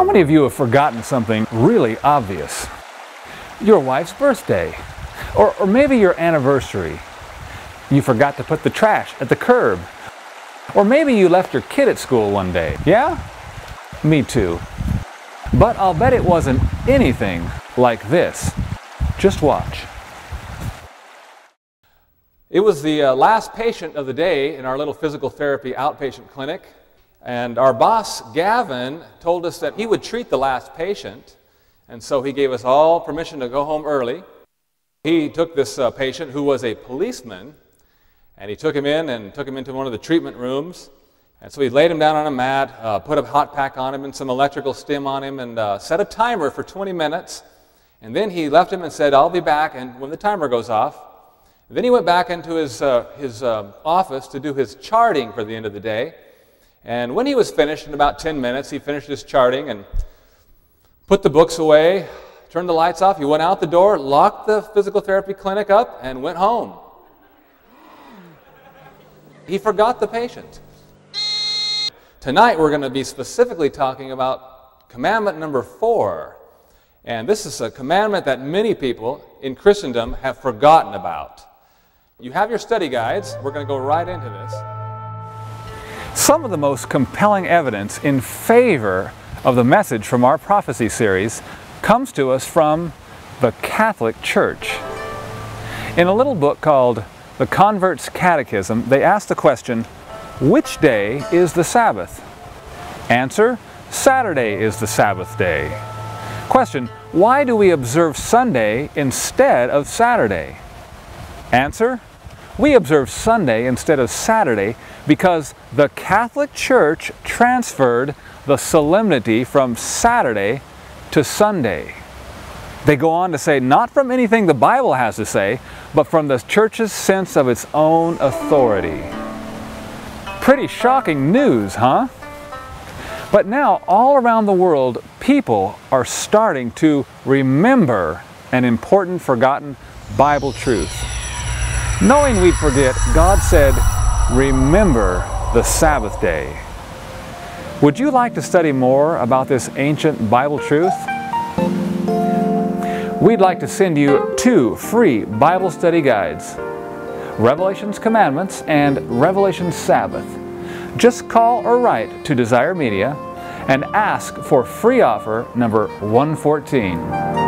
How many of you have forgotten something really obvious? Your wife's birthday, or, or maybe your anniversary. You forgot to put the trash at the curb. Or maybe you left your kid at school one day. Yeah? Me too. But I'll bet it wasn't anything like this. Just watch. It was the uh, last patient of the day in our little physical therapy outpatient clinic. And our boss, Gavin, told us that he would treat the last patient. And so he gave us all permission to go home early. He took this uh, patient who was a policeman and he took him in and took him into one of the treatment rooms. And so he laid him down on a mat, uh, put a hot pack on him and some electrical stim on him, and uh, set a timer for 20 minutes. And then he left him and said, I'll be back and when the timer goes off. And then he went back into his, uh, his uh, office to do his charting for the end of the day. And when he was finished in about 10 minutes, he finished his charting and put the books away, turned the lights off. He went out the door, locked the physical therapy clinic up, and went home. He forgot the patient. Tonight, we're going to be specifically talking about commandment number four. And this is a commandment that many people in Christendom have forgotten about. You have your study guides. We're going to go right into this. Some of the most compelling evidence in favor of the message from our prophecy series comes to us from the Catholic Church. In a little book called The Convert's Catechism, they ask the question, which day is the Sabbath? Answer, Saturday is the Sabbath day. Question, why do we observe Sunday instead of Saturday? Answer, we observe Sunday instead of Saturday because the Catholic Church transferred the solemnity from Saturday to Sunday. They go on to say, not from anything the Bible has to say, but from the church's sense of its own authority. Pretty shocking news, huh? But now, all around the world, people are starting to remember an important forgotten Bible truth. Knowing we'd forget, God said, Remember the Sabbath day. Would you like to study more about this ancient Bible truth? We'd like to send you two free Bible study guides Revelation's Commandments and Revelation's Sabbath. Just call or write to Desire Media and ask for free offer number 114.